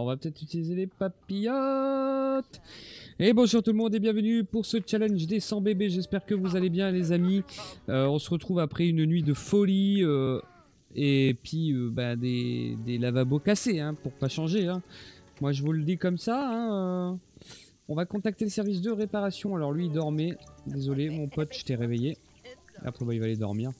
on va peut-être utiliser les papillotes. Et bonjour tout le monde et bienvenue pour ce challenge des 100 bébés. J'espère que vous allez bien les amis. Euh, on se retrouve après une nuit de folie. euh, et puis euh, bah, des, lavabos cassés, hein, pour pas changer. hein. Moi je vous le dis comme ça. hein. On va contacter le service de réparation. Alors lui il dormait. Désolé mon pote, je t'ai réveillé. Après bah, il va aller dormir.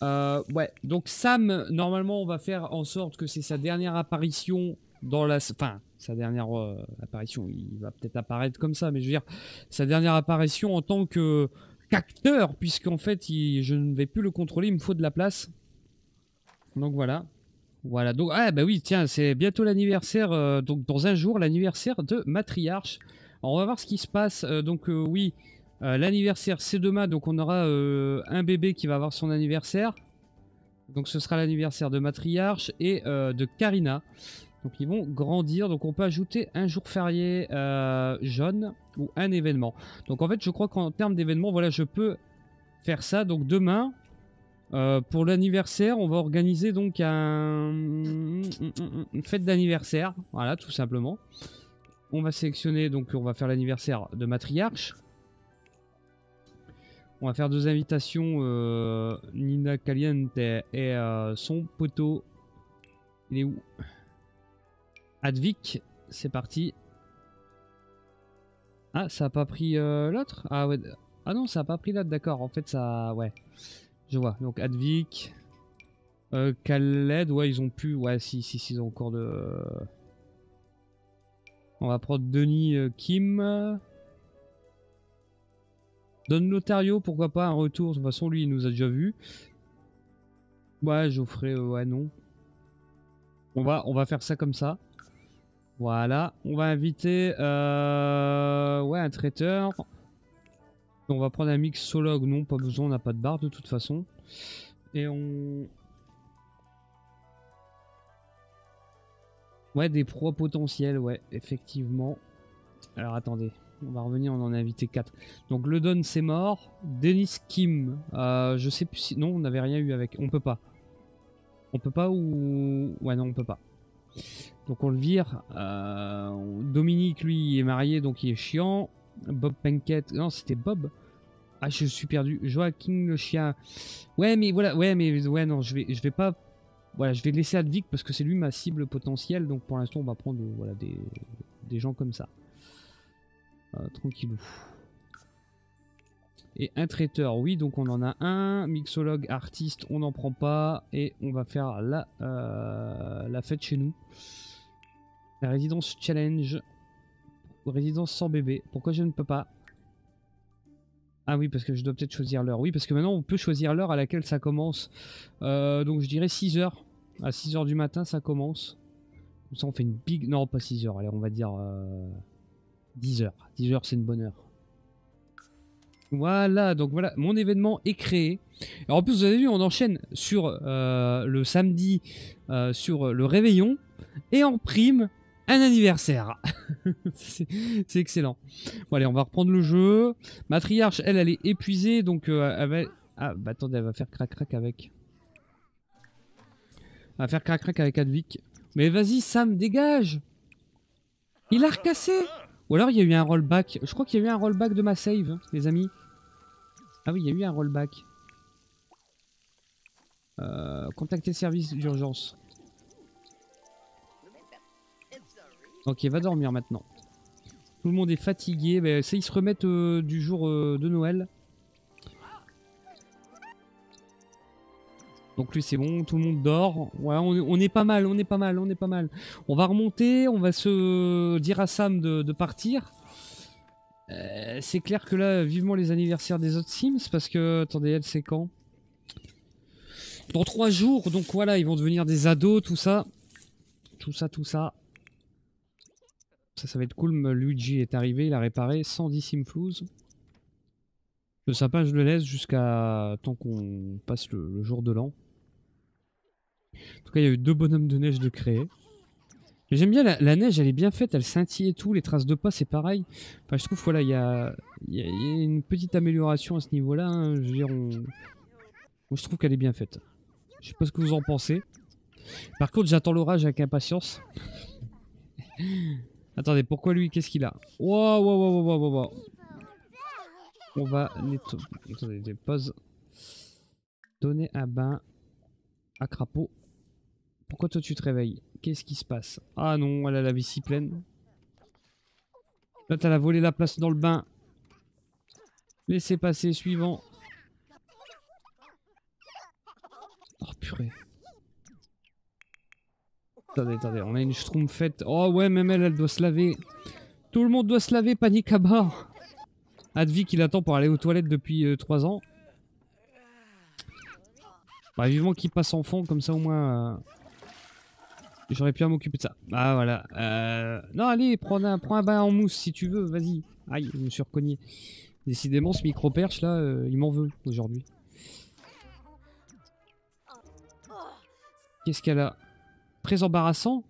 Ouais, donc Sam, normalement, on va faire en sorte que c'est sa dernière apparition dans la... Enfin, sa dernière euh, apparition, il va peut-être apparaître comme ça, mais je veux dire, sa dernière apparition en tant que qu'acteur, puisqu'en fait, je ne vais plus le contrôler, il me faut de la place. Donc voilà. Voilà, donc, ah bah oui, tiens, c'est bientôt l'anniversaire, euh, donc dans un jour, l'anniversaire de Matriarche. Alors, on va voir ce qui se passe, euh, donc oui... L'anniversaire c'est demain, donc on aura un bébé qui va avoir son anniversaire. Donc ce sera l'anniversaire de Matriarche et de Karina. Donc ils vont grandir, donc on peut ajouter un jour férié euh, jaune ou un événement. Donc en fait je crois qu'en termes d'événements, voilà je peux faire ça. Donc demain, euh, pour l'anniversaire, on va organiser donc un... une fête d'anniversaire. Voilà tout simplement. On va sélectionner, donc on va faire l'anniversaire de Matriarche. On va faire deux invitations, euh, Nina Caliente et son poteau. Il est où? Advik, c'est parti. Ah, ça a pas pris euh, l'autre? Ah ouais. Ah non, ça a pas pris l'autre, d'accord. En fait, ça... Ouais. Je vois. Donc Advik. Euh, Khaled, ouais, ils ont pu... Ouais, si, si, si, ils ont encore de... On va prendre Denis euh, Kim. Don Lotario, pourquoi pas un retour. De toute façon, lui, il nous a déjà vu. Ouais, Geoffrey, euh, ouais, non. On va, on va faire ça comme ça. Voilà. On va inviter euh, un traiteur. On va prendre un mixologue. Non, pas besoin, on n'a pas de barre de toute façon. Et on... Ouais, des pros potentiels, ouais, effectivement. Alors attendez. On va revenir, on en a invité 4. Donc le Don c'est mort. Denis Kim, euh, je sais plus si. Non, on n'avait rien eu avec. On peut pas. On peut pas ou. Ouais, non, on peut pas. Donc on le vire. Euh, Dominique, lui, est marié, donc il est chiant. Bob Pinkett. Non, c'était Bob. Ah, je suis perdu. Joaquin le chien. Ouais, mais voilà. Ouais, mais ouais, non, je vais, je vais pas. Voilà, je vais laisser Advic parce que c'est lui ma cible potentielle. Donc pour l'instant, on va prendre voilà, des, des gens comme ça. Euh, tranquillou. Et un traiteur, oui, donc on en a un. Mixologue, artiste, on n'en prend pas. Et on va faire la, euh, la fête chez nous. La résidence challenge. Résidence sans bébé. Pourquoi je ne peux pas? Ah oui, parce que je dois peut-être choisir l'heure. Oui, parce que maintenant on peut choisir l'heure à laquelle ça commence. Euh, donc je dirais 6 heures. À 6 heures du matin, ça commence. Comme ça, on fait une big. Non, pas 6 heures. Allez, on va dire. euh, 10 heures. 10 heures, c'est une bonne heure. Voilà, donc voilà, mon événement est créé. En plus, vous avez vu, on enchaîne sur euh, le samedi, euh, sur le réveillon, et en prime, un anniversaire. c'est excellent. Bon, allez, on va reprendre le jeu. Matriarche, elle, elle est épuisée, donc euh, elle va... Ah, bah attendez, elle va faire crac-crac avec... Elle va faire crac-crac avec Advic. Mais vas-y, Sam, dégage Il a recassé ou alors il y a eu un rollback. Je crois qu'il y a eu un rollback de ma save, hein, les amis. Ah oui, il y a eu un rollback. Euh, contacter service d'urgence. Ok, va dormir maintenant. Tout le monde est fatigué. Ben, ça, ils se remettent euh, du jour euh, de Noël. Donc lui c'est bon, tout le monde dort. Ouais, on, est- pas mal, on est pas mal, on est pas mal. On va remonter, on va se dire à Sam de, de partir. Euh, c'est clair que là, vivement les anniversaires des autres Sims, parce que, attendez, elle c'est quand? Dans trois jours, donc voilà, ils vont devenir des ados, tout ça. Tout ça, tout ça. Ça, va être cool, Luigi est arrivé, il a réparé 110 Simflouz. Le sapin, je le laisse jusqu'à tant qu'on passe le, jour de l'an. En tout cas, il y a eu deux bonhommes de neige de créer. J'aime bien la, neige, elle est bien faite, elle scintille et tout. Les traces de pas, c'est pareil. Enfin, je trouve, voilà, il y a, une petite amélioration à ce niveau-là. hein. Je veux dire. Moi, je trouve qu'elle est bien faite. Je sais pas ce que vous en pensez. Par contre, j'attends l'orage avec impatience. Attendez, pourquoi lui Qu'est-ce qu'il a Wow, wow, wow, wow, wow, wow. On va nettoyer. Attendez, pause. Donner un bain à crapaud. Pourquoi toi tu te réveilles Qu'est-ce qui se passe Ah non, elle a la vessie pleine. Là, t'as la volé la place dans le bain. Laissez passer, suivant. Oh purée. Attendez, attendez, on a une schtroumpfette. Oh ouais, même elle, elle doit se laver. Tout le monde doit se laver, panique à bord. Advi qui l'attend pour aller aux toilettes depuis 3 euh, ans. Bah vivement qu'il passe en fond, comme ça au moins... Euh, j'aurais pu m'occuper de ça. Ah voilà. Euh, non allez, prends un, prends un bain en mousse si tu veux, vas-y. Aïe, je me suis recogné. Décidément ce micro-perche là, il m'en veut aujourd'hui. Qu'est-ce qu'elle a? Très embarrassant.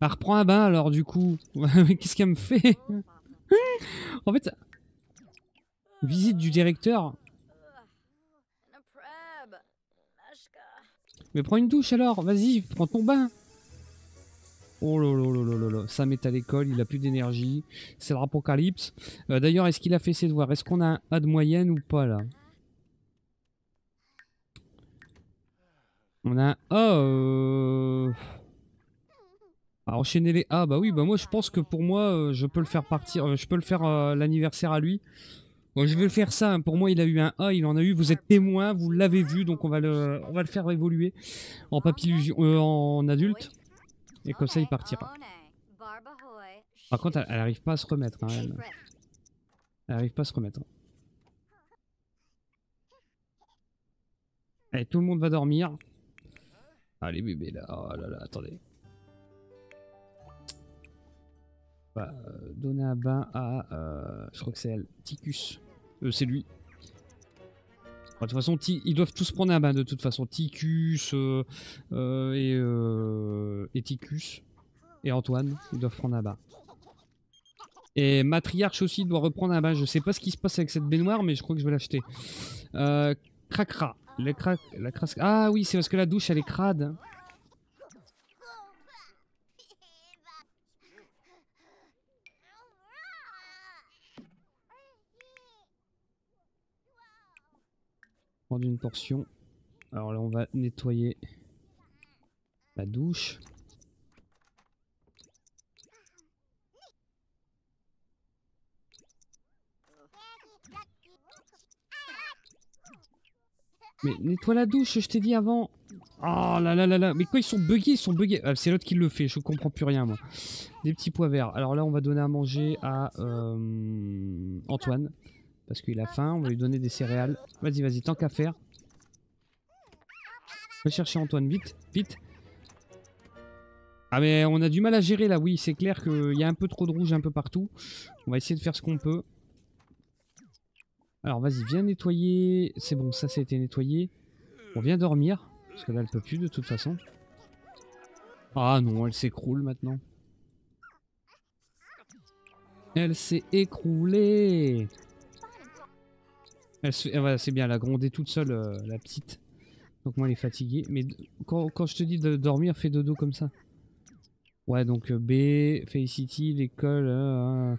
Elle reprend un bain alors du coup. Qu'est-ce qu'elle me fait? En fait, visite du directeur. Mais prends une douche alors, vas-y, prends ton bain. Oh là là là là là Sam est à l'école, il a plus d'énergie. C'est l'apocalypse. Euh, d'ailleurs, est-ce qu'il a fait ses devoirs? Est-ce qu'on a un A de moyenne ou pas là? On a un A. Euh... enchaîner les A. Bah oui, bah moi je pense que pour moi, euh, je peux le faire partir. Euh, je peux le faire l'anniversaire à lui. Bon, je vais le faire ça. Hein. Pour moi, il a eu un A, il en a eu. Vous êtes témoin, vous l'avez vu, donc on va le, faire évoluer en papillusion, en adulte. Et comme ça, il partira. Par contre, elle, arrive pas à se remettre. Hein, elle. elle arrive pas à se remettre. Allez, tout le monde va dormir. Allez bébé là, oh là là, attendez. Bah, euh, donner un bain à, euh, je crois que c'est elle, Ticus. Euh, c'est lui. de toute façon, ils doivent tous prendre un bain de toute façon. Ticus et, Ticus et Antoine, ils doivent prendre un bain. Et Matriarche aussi doit reprendre un bain. Je sais pas ce qui se passe avec cette baignoire, mais je crois que je vais l'acheter. Cracra. La Ah oui, c'est parce que la douche, elle est crade. Prendre une portion. Alors là, on va nettoyer la douche. Mais nettoie la douche, je t'ai dit avant. Oh là là là là. Mais quoi, ils sont buggés, ils sont buggés. Ah, c'est l'autre qui le fait, je comprends plus rien, moi. Des petits pois verts. Alors là, on va donner à manger à euh, Antoine. Parce qu'il a faim, on va lui donner des céréales. Vas-y, vas-y, tant qu'à faire. Va chercher Antoine, vite, vite. Ah mais on a du mal à gérer là, oui, c'est clair qu'il y a un peu trop de rouge un peu partout. On va essayer de faire ce qu'on peut. Alors vas-y, viens nettoyer. C'est bon, ça, ça été nettoyé. On vient dormir. Parce que là, elle peut plus de toute façon. Ah non, elle s'écroule maintenant. Elle s'est écroulée. Elle se... C'est bien, elle a grondé toute seule, euh, la petite. Donc moi, elle est fatiguée. Mais quand, je te dis de dormir, fais dodo comme ça. Ouais, donc euh, B, Felicity, l'école. Euh,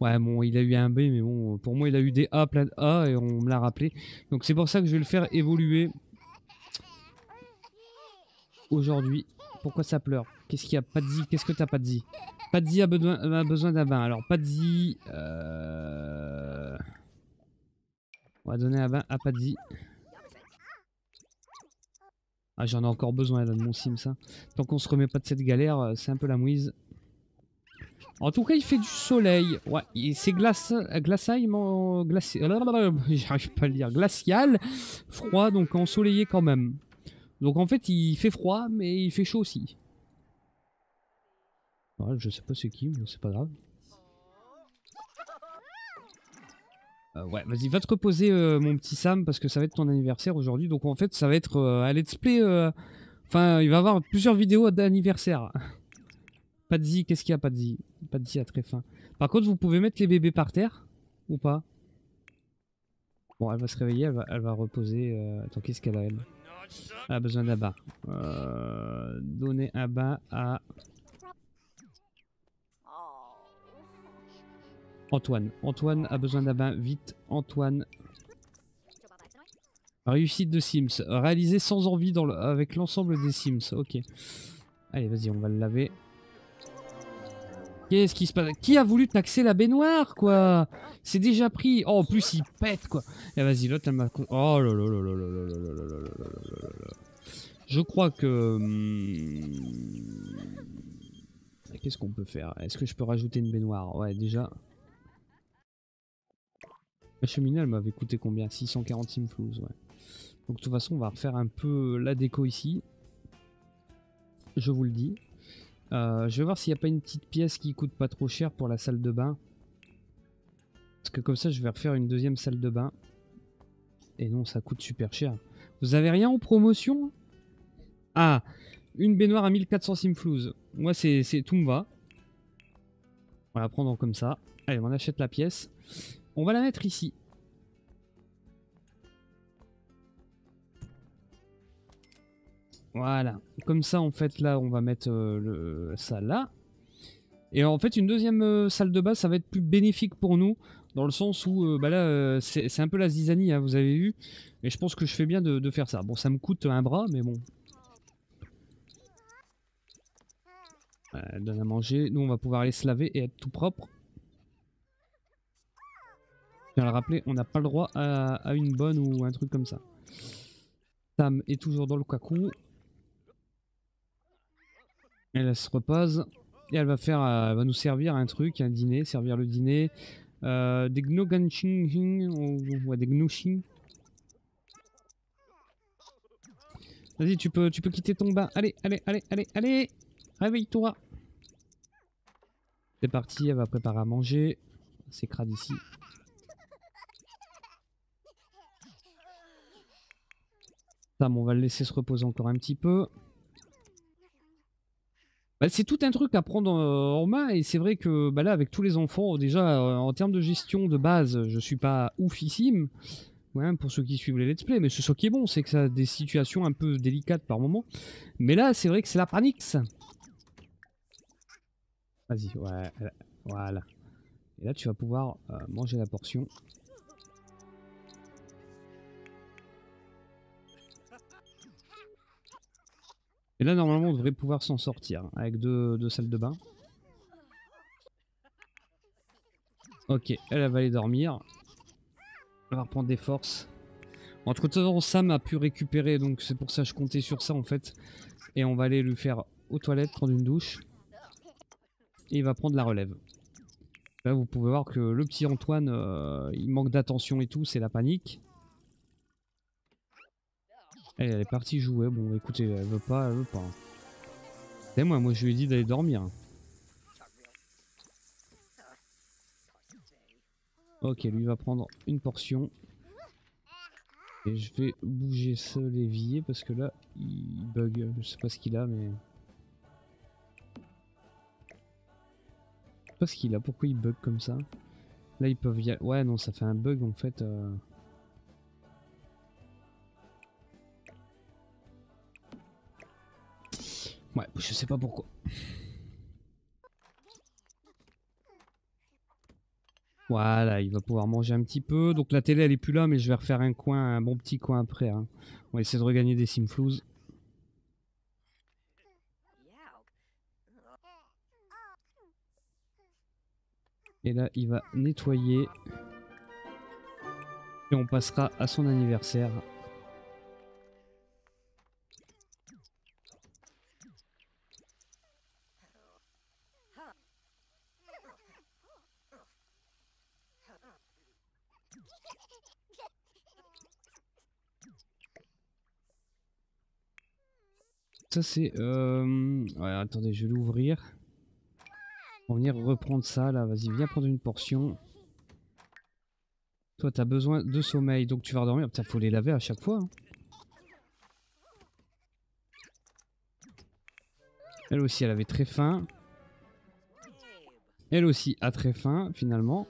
ouais, bon, il a eu un B, mais bon, pour moi, il a eu des A, plein de A, et on me l'a rappelé. Donc c'est pour ça que je vais le faire évoluer aujourd'hui. Pourquoi ça pleure? Qu'est-ce qu'il y a? De Qu'est-ce que t'as Pas de a besoin, a besoin d'un bain. Alors, euh... On va donner un bain à Padzi. Ah, j'en ai encore besoin là, de mon sim, ça. Tant qu'on se remet pas de cette galère, euh, c'est un peu la mouise. En tout cas, il fait du soleil. Ouais, c'est glace, j'arrive pas à le dire, glacial, froid, donc ensoleillé quand même. Donc en fait, il fait froid, mais il fait chaud aussi. Ouais, je sais pas c'est qui, mais c'est pas grave. Euh, ouais, vas-y, va te reposer, euh, mon petit Sam, parce que ça va être ton anniversaire aujourd'hui. Donc en fait, ça va être euh, un let's play. Enfin, il va y avoir plusieurs vidéos d'anniversaire. Padzi, qu'est-ce qu'il y a, Padzi Padzi a très faim. Par contre, vous pouvez mettre les bébés par terre ou pas? Bon, elle va se réveiller, elle va, reposer. Attends, qu'est-ce qu'elle a, elle? Elle a besoin d'un bain. donner un bain à Antoine. Antoine a besoin d'un bain. Vite, Antoine. Réussite de Sims. Réalisé sans envie avec l'ensemble des Sims. Ok. Allez, vas-y, on va le laver. Qu'est-ce qui se passe Qui a voulu taxer la baignoire, quoi C'est déjà pris. Oh, en plus, il pète, quoi. Et vas-y, l'autre, elle m'a... Oh là là là là là là là là là là là Je crois que... Qu'est-ce qu'on peut faire Est-ce que je peux rajouter une baignoire Ouais, déjà... La cheminée, elle m'avait coûté combien? 640 simflouz. Donc de toute façon, on va refaire un peu la déco ici. Je vous le dis. Euh, je vais voir s'il n'y a pas une petite pièce qui coûte pas trop cher pour la salle de bain. Parce que comme ça, je vais refaire une deuxième salle de bain. Et non, ça coûte super cher. Vous avez rien en promotion? Ah Une baignoire à 1400 simflouz. Moi, c'est tout me va. On va la prendre comme ça. Allez, on achète la pièce. On va la mettre ici. Voilà. Comme ça, en fait, là, on va mettre euh, ça là. Et en fait, une deuxième euh, salle de base, ça va être plus bénéfique pour nous. Dans le sens où, euh, bah là, c'est un peu la zizanie, hein, vous avez vu. Et je pense que je fais bien de, faire ça. Bon, ça me coûte un bras, mais bon. Donne à manger. Nous, on va pouvoir aller se laver et être tout propre. Je viens le rappeler, on n'a pas le droit à, une bonne ou un truc comme ça. Sam est toujours dans le kaku. Elle, se repose et elle va faire, va nous servir un truc, un dîner, servir le dîner. Euh, des gnoganshin ou des gnoshin. Vas-y, tu peux, tu peux quitter ton bain. Allez, allez, allez, allez, allez. Réveille-toi. C'est parti, elle va préparer à manger. C'est crade ici. On va le laisser se reposer encore un petit peu. Bah, c'est tout un truc à prendre en main et c'est vrai que bah, là avec tous les enfants déjà euh, en termes de gestion de base je suis pas oufissime ouais, pour ceux qui suivent les let's play mais ce qui est bon c'est que ça a des situations un peu délicates par moment. Mais là c'est vrai que c'est la panique vas-y ouais voilà. Et là tu vas pouvoir euh, manger la portion Et là, normalement, on devrait pouvoir s'en sortir hein, avec deux, salles de bain. Ok, elle, va aller dormir. Elle va reprendre des forces. Entre temps, Sam a pu récupérer, donc c'est pour ça que je comptais sur ça en fait. Et on va aller lui faire aux toilettes, prendre une douche. Et il va prendre la relève. Là, vous pouvez voir que le petit Antoine, euh, il manque d'attention et tout, c'est la panique. Elle, est partie jouer. Bon, écoutez, elle veut pas, elle veut pas. Et moi, moi, je lui ai dit d'aller dormir. Ok, lui va prendre une portion. Et je vais bouger ce l'évier parce que là, il bug. Je sais pas ce qu'il a, mais... Je sais pas ce qu'il a, pourquoi il bug comme ça? Là, ils peuvent y aller. Ouais, non, ça fait un bug en fait. Euh... Ouais, je sais pas pourquoi. Voilà, il va pouvoir manger un petit peu. Donc la télé, elle est plus là, mais je vais refaire un coin, un bon petit coin après. Hein. On va essayer de regagner des simflouz. Et là, il va nettoyer. Et on passera à son anniversaire. C'est... Euh... Ouais, attendez, je vais l'ouvrir. On va venir reprendre ça là, vas-y, viens prendre une portion. Toi, t'as besoin de sommeil, donc tu vas redormir. Putain, faut les laver à chaque fois. Hein. Elle aussi, elle avait très faim. Elle aussi a très faim, finalement.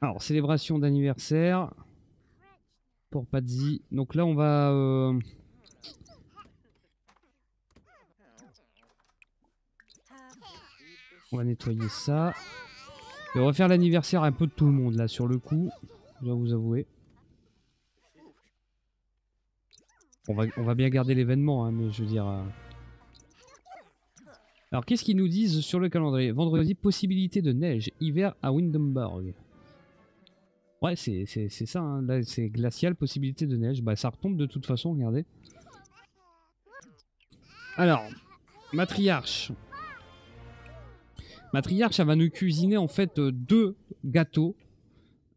Alors, célébration d'anniversaire pour Padzi. Donc là, on va... Euh, On va nettoyer ça. Et on va faire l'anniversaire un peu de tout le monde là sur le coup. Je dois vous avouer. On va, on va bien garder l'événement, hein, mais je veux dire... euh. Alors qu'est-ce qu'ils nous disent sur le calendrier? Vendredi, possibilité de neige, hiver à Windenburg. Ouais, c'est ça, hein. là c'est glacial, possibilité de neige. Bah ça retombe de toute façon, regardez. Alors, matriarche. Matriarche, elle va nous cuisiner en fait euh, deux gâteaux.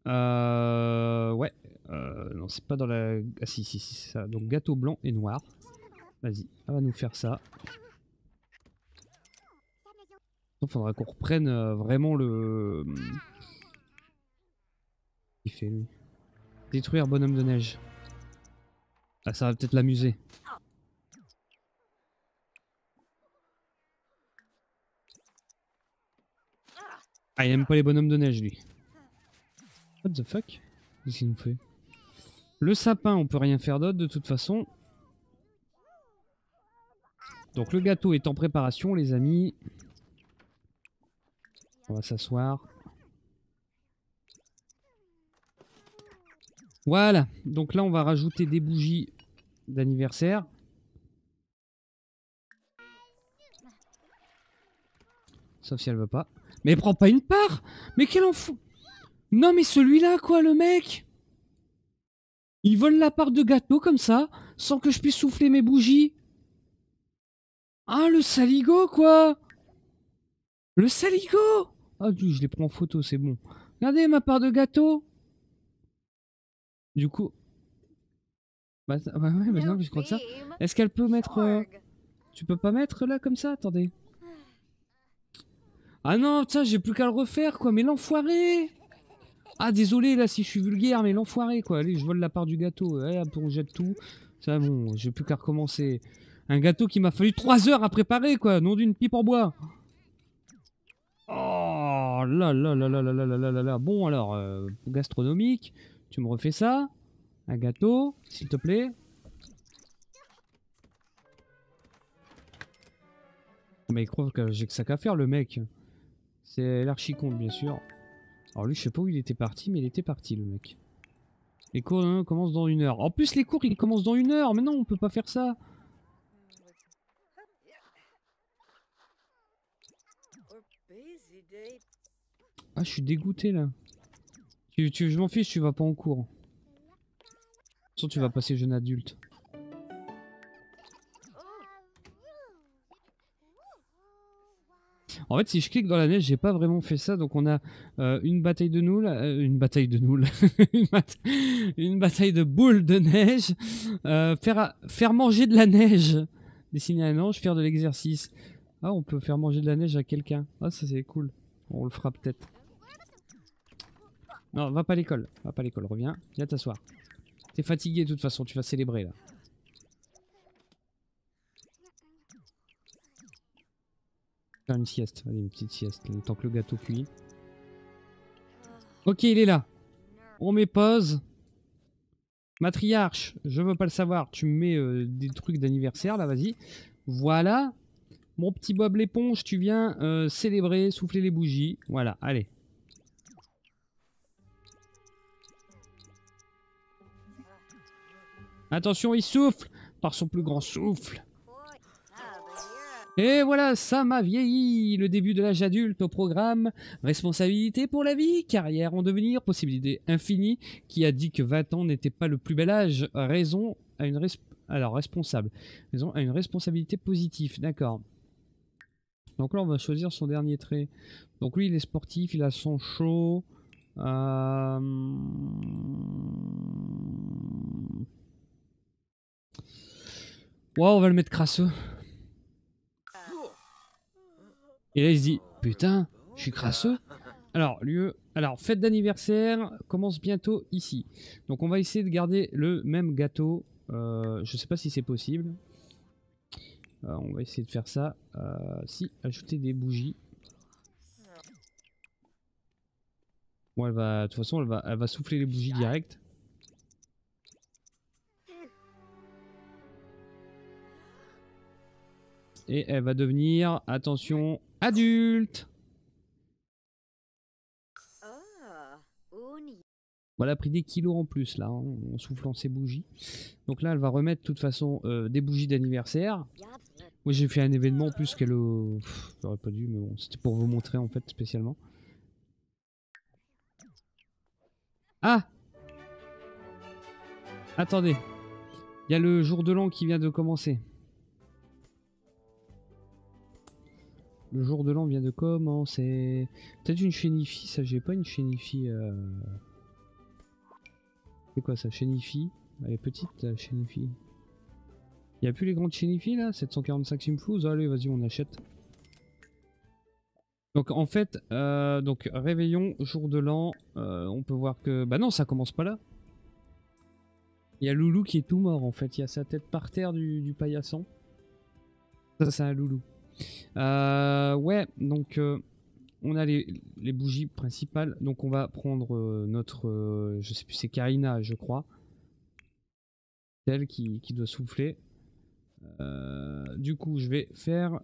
Euh, ouais, euh, non, c'est pas dans la. Ah, si, si, si, ça. Donc, gâteau blanc et noir. Vas-y, elle va nous faire ça. Il faudra qu'on reprenne euh, vraiment le. Il fait lui. Détruire bonhomme de neige. Ah, ça va peut-être l'amuser. Ah, il aime pas les bonhommes de neige, lui. What the fuck? Qu'est-ce qu'il nous fait? Le sapin, on peut rien faire d'autre de toute façon. Donc le gâteau est en préparation, les amis. On va s'asseoir. Voilà. Donc là, on va rajouter des bougies d'anniversaire. Sauf si elle veut pas. Mais elle prend pas une part Mais quel enfant Non mais celui-là quoi le mec Il vole la part de gâteau comme ça, sans que je puisse souffler mes bougies. Ah le saligo quoi Le saligo Ah du je les prends en photo, c'est bon. Regardez ma part de gâteau Du coup... Bah, ouais, ouais, bah non, je crois que ça... Est-ce qu'elle peut mettre... euh, Tu peux pas mettre là comme ça? Attendez. Ah non, ça j'ai plus qu'à le refaire quoi, mais l'enfoiré Ah désolé là si je suis vulgaire, mais l'enfoiré quoi. Allez, je vole la part du gâteau, hop, on jette tout. Ça bon, j'ai plus qu'à recommencer. Un gâteau qui m'a fallu 3 heures à préparer quoi, non d'une pipe en bois. Oh là là là là là là là là là là. Bon alors, euh, gastronomique, tu me refais ça Un gâteau, s'il te plaît. Mais il croit que j'ai que ça qu'à faire, le mec. C'est l'archicomte, bien sûr. Alors lui, je sais pas où il était parti, mais il était parti, le mec. Les cours hein, commencent dans une heure. En plus, les cours, ils commencent dans une heure. Mais non, on peut pas faire ça. Ah, je suis dégoûté, là. Tu, tu- je m'en fiche, tu vas pas en cours. De toute façon, tu vas passer jeune adulte. En fait, si je clique dans la neige, j'ai pas vraiment fait ça. Donc, on a euh, une bataille de noules, euh, une bataille de noules, une, bat- une bataille de boules de neige, euh, faire, faire manger de la neige, dessiner un ange, faire de l'exercice. Ah, on peut faire manger de la neige à quelqu'un. Ah, ça c'est cool. On le fera peut-être. Non, va pas à l'école. Va pas à l'école. Reviens. Viens t'asseoir. T'es fatigué de toute façon. Tu vas célébrer là. Faire une sieste. Allez, une petite sieste. Temps que le gâteau cuit. Ok, il est là. On met pause. Matriarche, je veux pas le savoir. Tu me mets euh, des trucs d'anniversaire là, vas-y. Voilà. Mon petit Bob l'éponge, tu viens euh, célébrer, souffler les bougies. Voilà, allez. Attention, il souffle par son plus grand souffle. Et voilà, ça m'a vieilli. Le début de l'âge adulte au programme. Responsabilité pour la vie, carrière en devenir, possibilité infinie. Qui a dit que 20 ans n'était pas le plus bel âge? Raison à une alors responsable. Raison à une responsabilité positive. D'accord. Donc là, on va choisir son dernier trait. Donc lui, il est sportif, il a son chaud. Euh... Ouais, on va le mettre crasseux. Et là, il se dit, putain, je suis crasseux. Alors, lieu, alors fête d'anniversaire commence bientôt ici. Donc, on va essayer de garder le même gâteau. Euh, je sais pas si c'est possible. Euh, on va essayer de faire ça. Euh, si, ajouter des bougies. Bon, elle va, de toute façon, elle va, elle va souffler les bougies direct. Et elle va devenir, attention, adulte. Voilà, a pris des kilos en plus là, hein, en soufflant ses bougies. Donc là, elle va remettre de toute façon euh, des bougies d'anniversaire. Moi, j'ai fait un événement en plus qu'elle... Euh, j'aurais pas dû, mais bon, c'était pour vous montrer en fait spécialement. Ah Attendez. Il y a le jour de l'an qui vient de commencer. Le jour de l'an vient de commencer. Peut-être une chénifie, ça j'ai pas une chénifie. Euh... C'est quoi ça Chénifie Elle est petite la. Il a plus les grandes chénifies là? 745 simfous Allez vas-y on achète. Donc en fait, euh, donc réveillon, jour de l'an, euh, on peut voir que... Bah non, ça commence pas là. Il y a Loulou qui est tout mort en fait, il y a sa tête par terre du, paillasson. Ça c'est un Loulou. Euh, ouais, donc on a les, bougies principales, donc on va prendre notre... je sais plus, c'est Karina je crois. Celle qui, qui doit souffler. du coup je vais faire...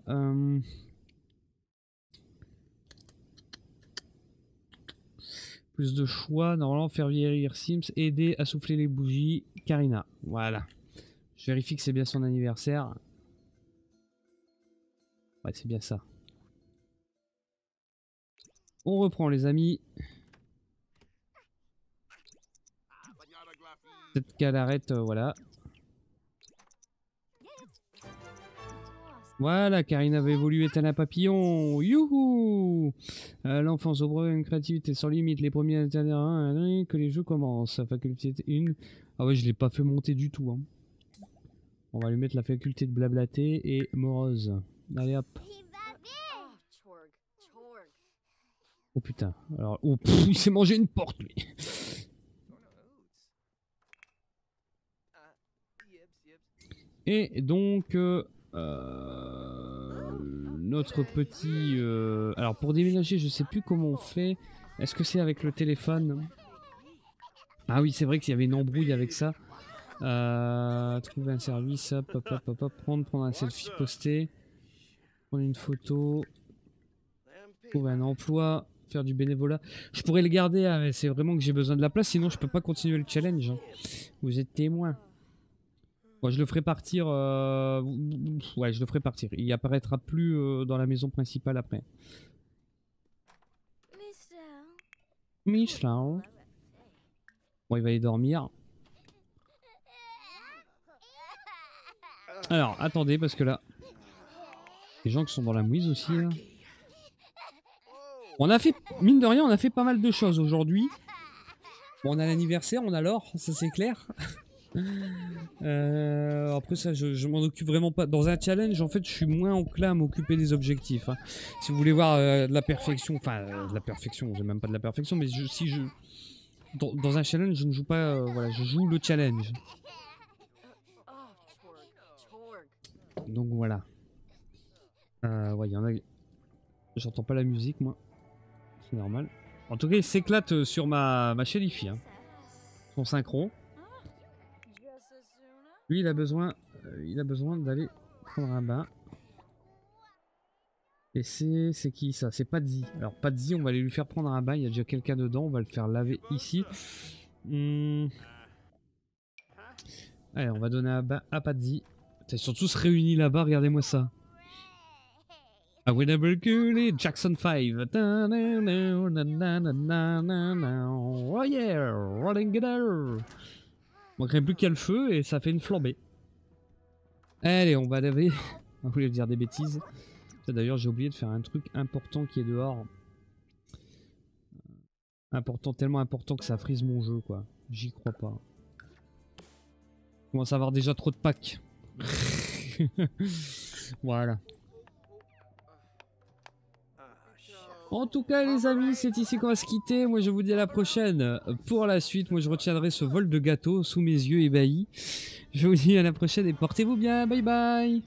Plus de choix, normalement faire vieillir Sims, aider à souffler les bougies, Karina. Voilà. Je vérifie que c'est bien son anniversaire. Ouais, c'est bien ça. On reprend les amis. Qu'elle arrête, euh, voilà. Voilà, Karine avait évolué tel un papillon. Youhou euh, L'enfance au une créativité sans limite. Les premiers intérieurs que les jeux commencent. Faculté 1. Ah ouais, je l'ai pas fait monter du tout. Hein. On va lui mettre la faculté de blablater et morose. Allez hop. Oh putain. Alors, oh, il s'est mangé une porte lui. Et donc, euh, euh, notre petit... Euh, alors pour déménager, je sais plus comment on fait. Est-ce que c'est avec le téléphone? Ah oui, c'est vrai qu'il y avait une embrouille avec ça. Trouver un service, hop, hop, hop, hop, prendre, prendre un selfie, poster, prendre une photo, trouver un emploi, faire du bénévolat. Je pourrais le garder, hein, mais c'est vraiment que j'ai besoin de la place, sinon je peux pas continuer le challenge. Hein. Vous êtes témoin. Moi, je le ferai partir. Euh, ouais, je le ferai partir. Il apparaîtra plus euh, dans la maison principale après. Michelin. Bon, il va aller dormir. Alors, attendez, parce que là... Les gens qui sont dans la mouise aussi, On a fait, mine de rien, on a fait pas mal de choses aujourd'hui. Bon, on a l'anniversaire, on a l'or, ça c'est clair. Euh, après ça, je, m'en occupe vraiment pas. Dans un challenge, en fait, je suis moins enclin à m'occuper des objectifs. Hein. Si vous voulez voir euh, de la perfection, enfin, euh, de la perfection, j'ai même pas de la perfection, mais si je... Dans, un challenge, je ne joue pas... voilà, je joue le challenge. Donc voilà. Ouais, il y en a... J'entends pas la musique, moi. C'est normal. En tout cas, il s'éclate sur ma, ma hein. Son synchro. Lui, il a besoin, euh, il a besoin d'aller prendre un bain. Et c'est qui ça? C'est Padzi. Alors Padzi, on va aller lui faire prendre un bain. Il y a déjà quelqu'un dedans. On va le faire laver ici. Hmm. Allez, on va donner un bain à Padzi. Ils sont tous réunis là-bas. Regardez-moi ça. A winnable Jackson 5. Oh yeah, rolling it manquerait plus qu'à le feu et ça fait une flambée. Allez, on va laver. On voulait dire des bêtises. D'ailleurs, j'ai oublié de faire un truc important qui est dehors. Important, tellement important que ça frise mon jeu, quoi. J'y crois pas. Je commence à avoir déjà trop de packs. voilà. En tout cas les amis, c'est ici qu'on va se quitter. Moi je vous dis à la prochaine pour la suite. Moi je retiendrai ce vol de gâteau sous mes yeux ébahis. Je vous dis à la prochaine et portez-vous bien. Bye bye